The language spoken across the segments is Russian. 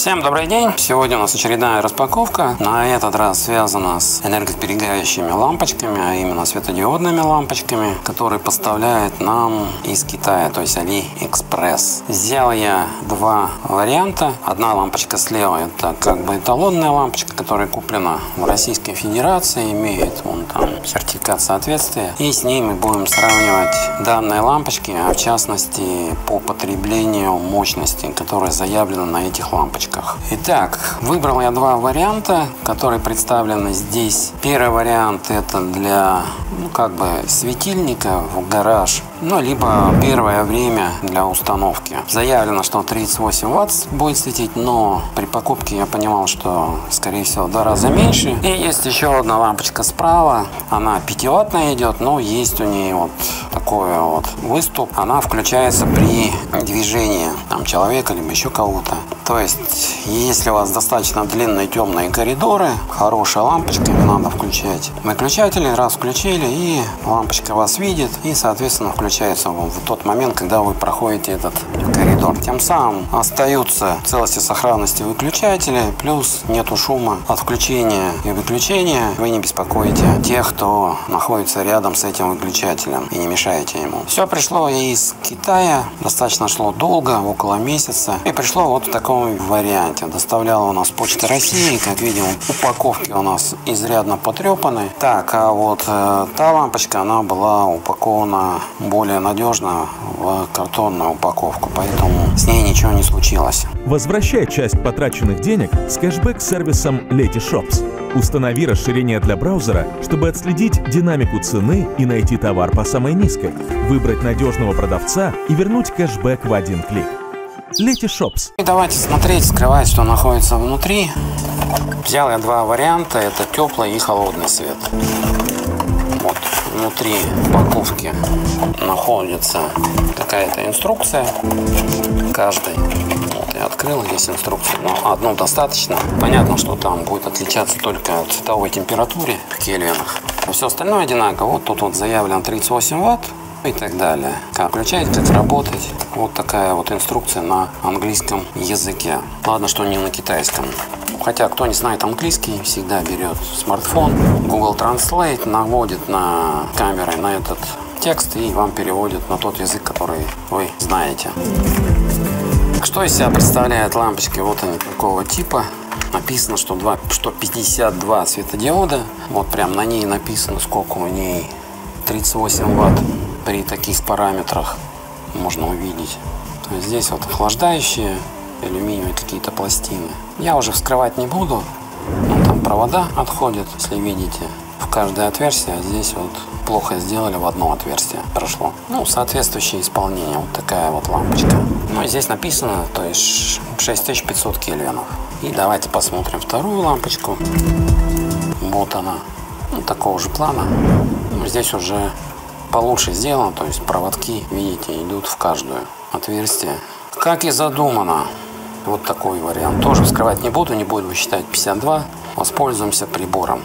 Всем добрый день! Сегодня у нас очередная распаковка. На этот раз связана с энергосберегающими лампочками, а именно светодиодными лампочками, которые поставляет нам из Китая, то есть AliExpress. Взял я два варианта. Одна лампочка слева, это как бы эталонная лампочка, которая куплена в Российской Федерации, имеет вон там сертификат соответствия. И с ней мы будем сравнивать данные лампочки, а в частности по потреблению мощности, которая заявлена на этих лампочках лампочках. Итак, выбрал я два варианта, которые представлены здесь. Первый вариант это для, ну, как бы светильника в гараж, ну, либо первое время для установки. Заявлено, что 38 ватт будет светить, но при покупке я понимал, что, скорее всего, в два раза меньше. И есть еще одна лампочка справа, она 5 ваттная идет, но есть у нее вот такой вот выступ. Она включается при движении там человека, либо еще кого-то. То есть, если у вас достаточно длинные темные коридоры, хорошая лампочка, надо включать выключатели. Раз включили, и лампочка вас видит, и, соответственно, включается в тот момент, когда вы проходите этот коридор. Тем самым остаются целости сохранности выключатели, плюс нету шума от включения и выключения. Вы не беспокоите тех, кто находится рядом с этим выключателем и не мешаете ему. Все пришло из Китая, достаточно шло долго, около месяца, и пришло вот в таком варианте. Доставляла у нас Почта России. Как видим, упаковки у нас изрядно потрепаны. Так, а вот э, та лампочка, она была упакована более надежно в картонную упаковку. Поэтому с ней ничего не случилось. Возвращай часть потраченных денег с кэшбэк-сервисом Letyshops. Установи расширение для браузера, чтобы отследить динамику цены и найти товар по самой низкой, выбрать надежного продавца и вернуть кэшбэк в один клик. Шопс. И давайте смотреть, скрывать, что находится внутри. Взял я два варианта. Это теплый и холодный свет. Внутри упаковки находится какая-то инструкция каждой. Вот я открыл, здесь инструкция. Но одну достаточно. Понятно, что там будет отличаться только от цветовой температуры в кельвинах. Все остальное одинаково. Вот тут вот заявлено 38 ватт и так далее. Как включать, как работать. Вот такая вот инструкция на английском языке. Ладно, что не на китайском. Хотя, кто не знает английский, всегда берет смартфон, Google Translate, наводит на камеры на этот текст и вам переводит на тот язык, который вы знаете. Что из себя представляет лампочки? Вот они такого типа. Написано, что, 2, что 52 светодиода. Вот прям на ней написано, сколько у ней 38 ватт при таких параметрах можно увидеть. Здесь вот охлаждающие алюминиевые какие-то пластины. Я уже вскрывать не буду. Ну, там провода отходят, если видите, в каждое отверстие. А здесь вот плохо сделали, в одно отверстие прошло. Ну, соответствующее исполнение. Вот такая вот лампочка. Ну, здесь написано, то есть 6500 кельвинов. И давайте посмотрим вторую лампочку. Вот она. Ну, такого же плана. Здесь уже получше сделано, то есть проводки, видите, идут в каждое отверстие. Как и задумано. Вот такой вариант. Тоже вскрывать не буду, не буду считать 52. Воспользуемся прибором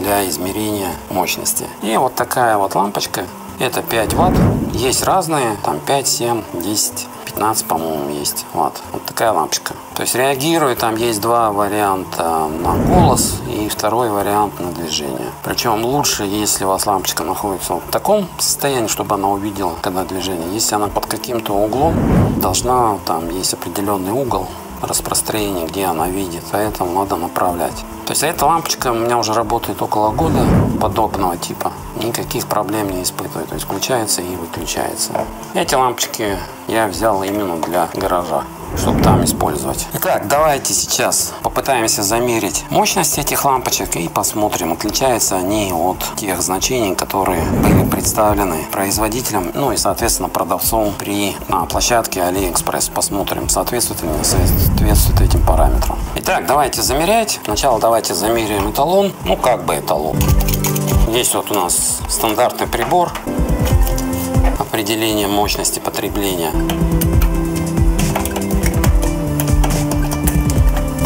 для измерения мощности. И вот такая вот лампочка. Это 5 ватт. Есть разные, там 5, 7, 10 15, по-моему, есть. Вот. вот такая лампочка. То есть реагирует, там есть два варианта на голос и второй вариант на движение. Причем лучше, если у вас лампочка находится в таком состоянии, чтобы она увидела, когда движение. Если она под каким-то углом, должна, там есть определенный угол, распространение, где она видит, поэтому надо направлять. То есть эта лампочка у меня уже работает около года подобного типа. Никаких проблем не испытывает. То есть включается и выключается. Эти лампочки я взял именно для гаража чтобы там использовать. Итак, давайте сейчас попытаемся замерить мощность этих лампочек и посмотрим, отличаются они от тех значений, которые были представлены производителем, ну и, соответственно, продавцом при на площадке AliExpress. Посмотрим, соответствует ли не соответствует этим параметрам. Итак, давайте замерять. Сначала давайте замеряем эталон, ну как бы эталон. Здесь вот у нас стандартный прибор определения мощности потребления.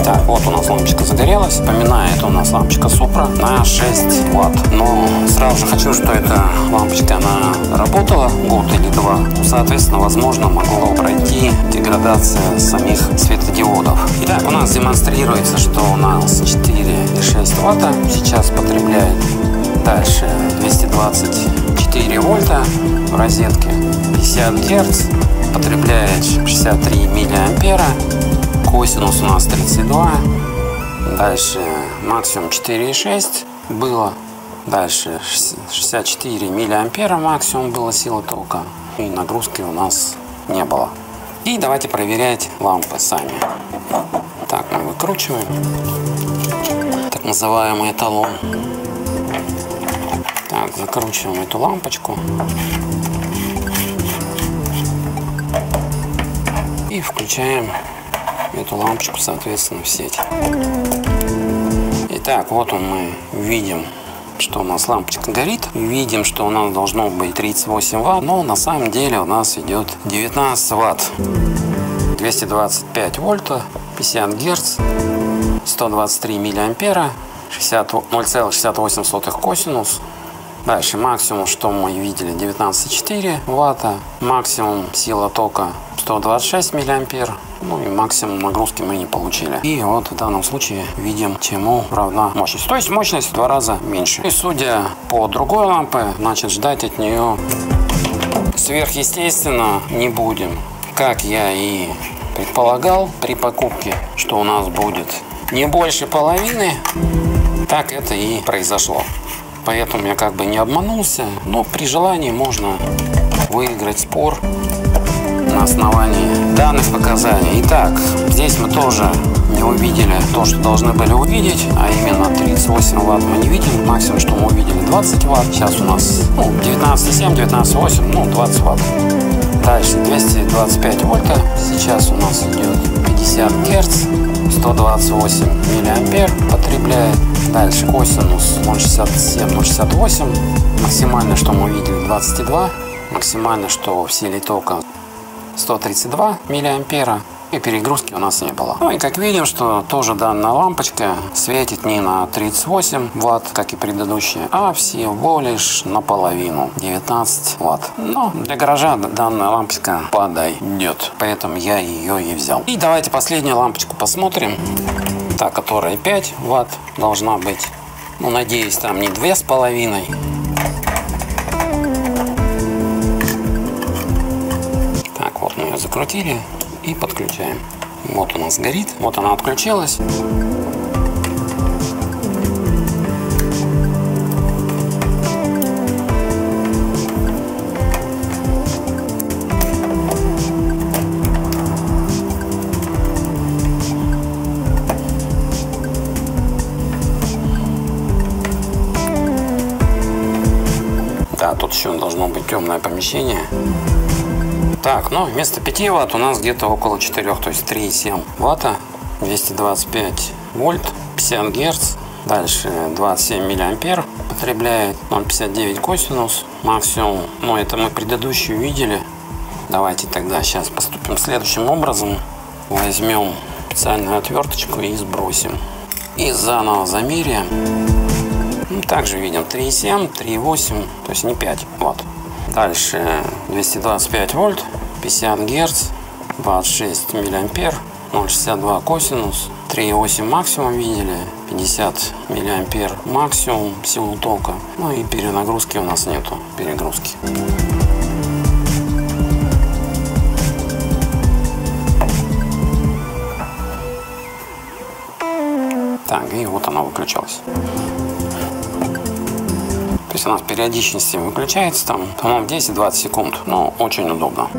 Так, вот у нас лампочка загорелась. Вспоминаю, это у нас лампочка Супра на 6 ватт. Но сразу же хочу, что эта лампочка, она работала год или два. Соответственно, возможно, могло пройти деградация самих светодиодов. Итак, у нас демонстрируется, что у нас 4,6 ватта сейчас потребляет. Дальше 224 вольта в розетке, 50 герц, потребляет 63 миллиампера косинус у нас 32. Дальше максимум 4,6 было. Дальше 64 миллиампера максимум было сила тока. И нагрузки у нас не было. И давайте проверять лампы сами. Так, мы выкручиваем. Так называемый эталон. Так, закручиваем эту лампочку. И включаем эту лампочку, соответственно, в сеть. Итак, вот он мы видим, что у нас лампочка горит. Видим, что у нас должно быть 38 ватт, но на самом деле у нас идет 19 ватт. 225 вольта, 50 герц, 123 миллиампера, 0,68 косинус. Дальше максимум, что мы видели, 19,4 ватта. Максимум сила тока 126 миллиампер. Ну и максимум нагрузки мы не получили. И вот в данном случае видим, чему равна мощность. То есть мощность в два раза меньше. И судя по другой лампе, значит ждать от нее сверхъестественно не будем. Как я и предполагал при покупке, что у нас будет не больше половины, так это и произошло. Поэтому я как бы не обманулся, но при желании можно выиграть спор на основании данных показаний. Итак, здесь мы тоже не увидели то, что должны были увидеть, а именно 38 ватт мы не видели. Максимум, что мы увидели 20 ватт. Сейчас у нас ну, 19,7, 19,8, ну 20 ватт. Дальше 225 вольта. Сейчас у нас идет 50 герц. 128 миллиампер потребляет. Дальше косинус 0,67, 0,68. Максимально, что мы видели, 22. Максимально, что в силе тока 132 миллиампера и перегрузки у нас не было. Ну и как видим, что тоже данная лампочка светит не на 38 ватт, как и предыдущая, а всего лишь наполовину, 19 ватт. Но для гаража данная лампочка подойдет, поэтому я ее и взял. И давайте последнюю лампочку посмотрим. Та, которая 5 ватт должна быть. Ну, надеюсь, там не две с закрутили и подключаем. Вот у нас горит, вот она отключилась. Да, тут еще должно быть темное помещение. Так, ну вместо 5 ватт у нас где-то около 4, то есть 3,7 ватта, 225 вольт, 50 герц. Дальше 27 миллиампер потребляет 0,59 косинус максимум. Но это мы предыдущую видели. Давайте тогда сейчас поступим следующим образом. Возьмем специальную отверточку и сбросим. И заново замеряем. Ну, также видим 3,7, 3,8, то есть не 5 ватт. Дальше 225 вольт, 50 герц, 26 миллиампер, 0,62 косинус, 3,8 максимум видели, 50 миллиампер максимум силу тока. Ну и перенагрузки у нас нету, перегрузки. Так, и вот она выключалась. То есть она с периодичностью выключается там, по-моему, 10-20 секунд. Но очень удобно.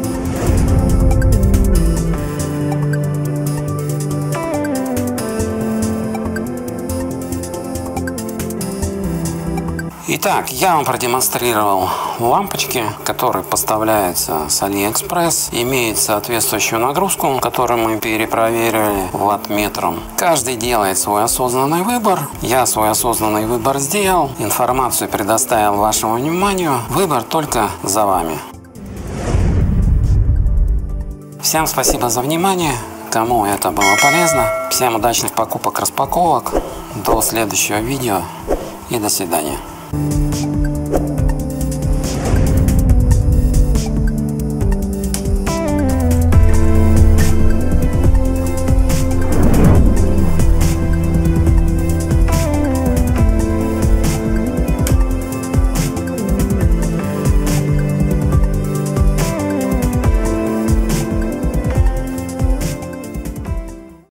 Итак, я вам продемонстрировал лампочки, которые поставляются с AliExpress, имеют соответствующую нагрузку, которую мы перепроверили ваттметром. Каждый делает свой осознанный выбор. Я свой осознанный выбор сделал, информацию предоставил вашему вниманию. Выбор только за вами. Всем спасибо за внимание. кому это было полезно. Всем удачных покупок, распаковок. До следующего видео и до свидания. Thank you.